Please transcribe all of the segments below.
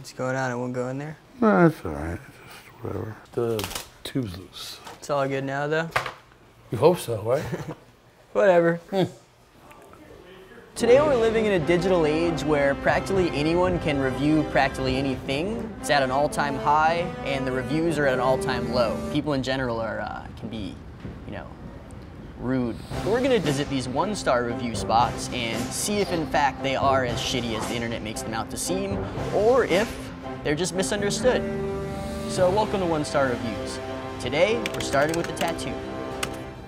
What's going on? It won't go in there? No, that's all right. Just whatever. The tube's loose. It's all good now, though? You hope so, right? Whatever. Today we're living in a digital age where practically anyone can review practically anything. It's at an all-time high, and the reviews are at an all-time low. People in general are uh, can be, you know, rude. We're gonna visit these one-star review spots and see if in fact they are as shitty as the internet makes them out to seem, or if they're just misunderstood. So welcome to One-Star Reviews. Today, we're starting with the tattoo.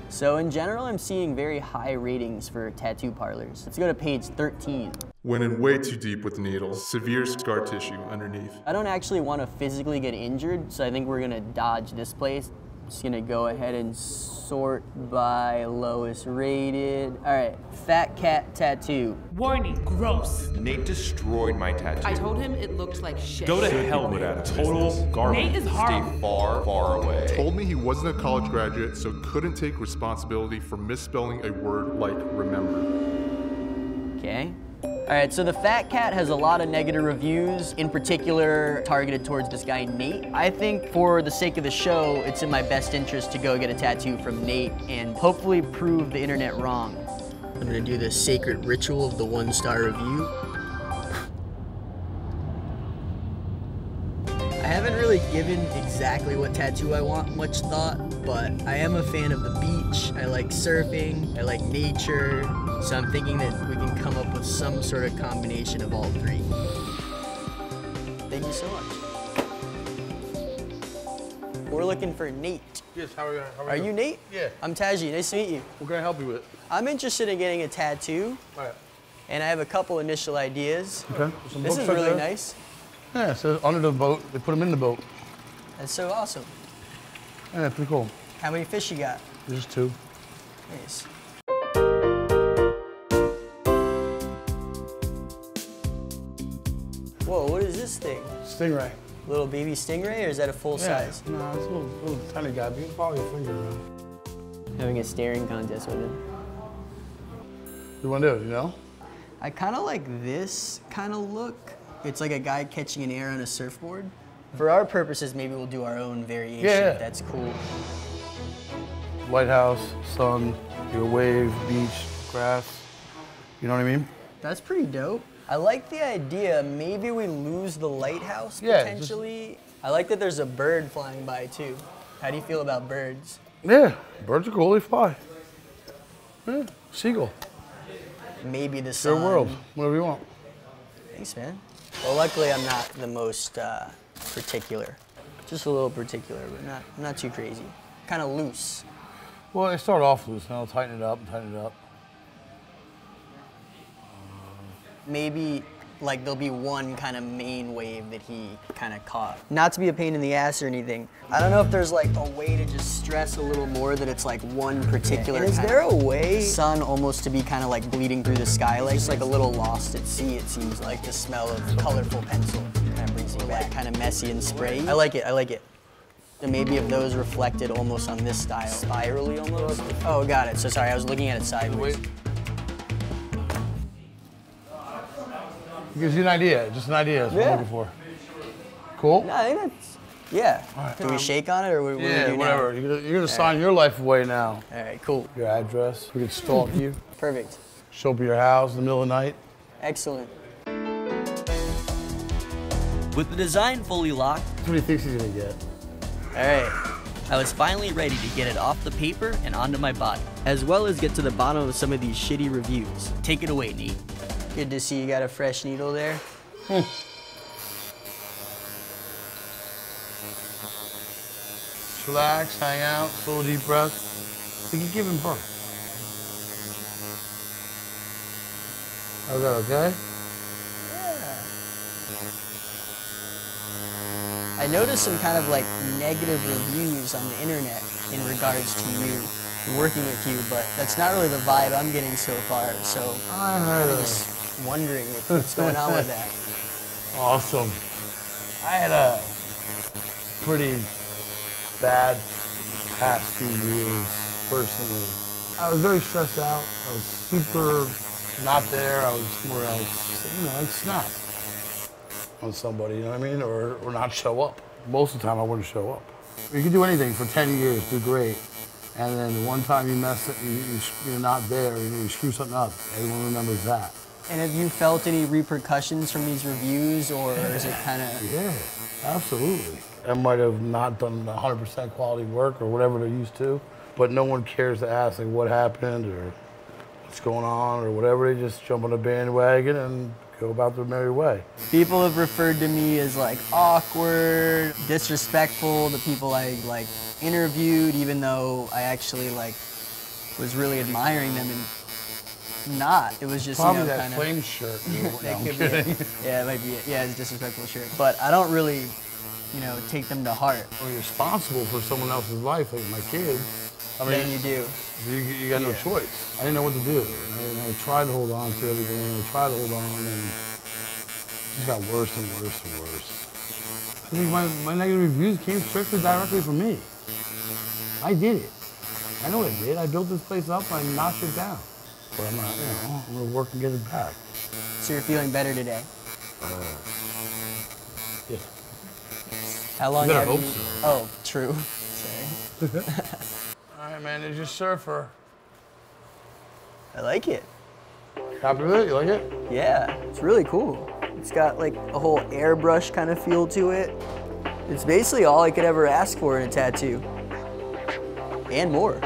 So in general, I'm seeing very high ratings for tattoo parlors. Let's go to page 13. Went in way too deep with the needle. Severe scar tissue underneath. I don't actually want to physically get injured, so I think we're gonna dodge this place. Just gonna go ahead and sort by lowest rated. All right, Fat Cat Tattoo. Warning, gross. Nate destroyed my tattoo. I told him it looked like shit. Go to hell, Put Nate. out Total garbage. Nate is horrible. Stay far, far away. Told me he wasn't a college graduate, so couldn't take responsibility for misspelling a word like remember. All right, so the Fat Cat has a lot of negative reviews, in particular targeted towards this guy, Nate. I think for the sake of the show, it's in my best interest to go get a tattoo from Nate and hopefully prove the internet wrong. I'm gonna do the sacred ritual of the one star review. I haven't really given exactly what tattoo I want much thought, but I am a fan of the beach. I like surfing, I like nature, so I'm thinking that we can come up with some sort of combination of all three. Thank you so much. We're looking for Nate. yes, how are you? How Are you Nate? Yeah. I'm Taji, nice to meet you. What can I help you with? I'm interested in getting a tattoo, All right. and I have a couple initial ideas. Okay. This is really there. nice. Yeah, so under the boat, they put them in the boat. That's so awesome. Yeah, pretty cool. How many fish you got? There's two. Nice. Whoa, what is this thing? Stingray. Little baby stingray, or is that a full Yeah. size? No, it's a little, little tiny guy, but you can follow your finger around. Having a staring contest with do you want to do, you know? I kind of like this kind of look. It's like a guy catching an air on a surfboard. For our purposes, maybe we'll do our own variation. Yeah, if That's cool. Lighthouse, sun, your wave, beach, grass. You know what I mean? That's pretty dope. I like the idea. Maybe we lose the lighthouse Yeah, just- potentially. I like that there's a bird flying by too. How do you feel about birds? Yeah, birds are cool, they fly. Yeah, seagull. Maybe the sun. Your world, whatever you want. Thanks, man. Well, luckily I'm not the most uh, particular. Just a little particular, but not not too crazy. Kind of loose. Well, they start off loose, and I'll tighten it up and tighten it up. Maybe like there'll be one kind of main wave that he kind of caught. Not to be a pain in the ass or anything. I don't know if there's like a way to just stress a little more that it's like one particular. is there a way sun almost to be kind of like bleeding through the sky, like just like a little lost at sea? It seems like the smell of colorful pencil kind of messy and sprayy. I like it. I like it. And maybe if those reflected almost on this style, spirally almost. Oh, got it. So sorry, I was looking at it sideways. It gives you an idea, just an idea is what Yeah. I'm looking for. Cool? No, I think that's yeah. Do we shake on it or what, what do we Yeah, do whatever. now? You're gonna, you're gonna sign your life away now. All right, cool, Your address. We can stalk you. perfect, Show up at your house in the middle of the night. excellent. With the design fully locked, That's what he thinks he's gonna get. all right, I was finally ready to get it off the paper and onto my body, as well as get to the bottom of some of these shitty reviews. Take it away, Nate. Good to see you got a fresh needle there. Just relax, hang out, slow deep breath. Think you're giving birth. How's that okay? I noticed some kind of like negative reviews on the internet in regards to you working with you, but that's not really the vibe I'm getting so far. So I I'm just wondering what's going on with that. Awesome. I had a pretty bad past few years personally. I was very stressed out. I was super not there. I was more like, you know, like snot. On somebody, you know what I mean? Or, or not show up. Most of the time, I wouldn't show up. You can do anything for 10 years, do great. And then one time you mess it, you, you, you're not there, you, you screw something up. Everyone remembers that. And have you felt any repercussions from these reviews, or is it kind of? Yeah, absolutely. I might have not done 100% quality work or whatever they're used to, but no one cares to ask like what happened or what's going on or whatever. They just jump on a bandwagon and go about their merry way. People have referred to me as like awkward, disrespectful to people I like interviewed, even though I actually like was really admiring them and not. It was just Probably you know that kind flame of. shirt. you know, no, That could be it. Yeah, it might be it. Yeah, it's a disrespectful shirt. But I don't really, you know, take them to heart. When you're responsible for someone else's life, like my kids, I mean, you do. You, you got no Yeah. choice. I didn't know what to do. And I, tried to hold on to everything. and I tried to hold on, and it just got worse and worse and worse. I think my, my negative reviews came strictly directly from me. I did it. I know what I did. I built this place up and I knocked it down. But I'm not, you know, I'm gonna work and get it back. So you're feeling better today. Uh, yeah. How long have hope you? so. Oh, true. Sorry. Man. There's your surfer. I like it. Happy with it? You like it? Yeah, it's really cool. It's got like a whole airbrush kind of feel to it. It's basically all I could ever ask for in a tattoo. And more.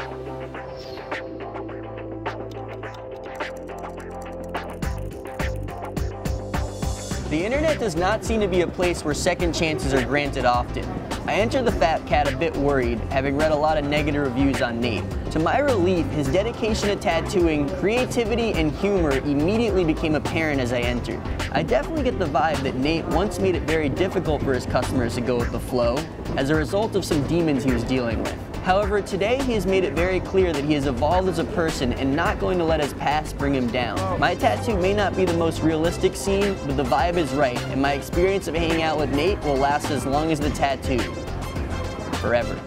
The internet does not seem to be a place where second chances are granted often. I entered the Fat Cat a bit worried, having read a lot of negative reviews on Nate. To my relief, his dedication to tattooing, creativity, and humor immediately became apparent as I entered. I definitely get the vibe that Nate once made it very difficult for his customers to go with the flow, as a result of some demons he was dealing with. However, today he has made it very clear that he has evolved as a person and not going to let his past bring him down. My tattoo may not be the most realistic scene, but the vibe is right, and my experience of hanging out with Nate will last as long as the tattoo. Forever.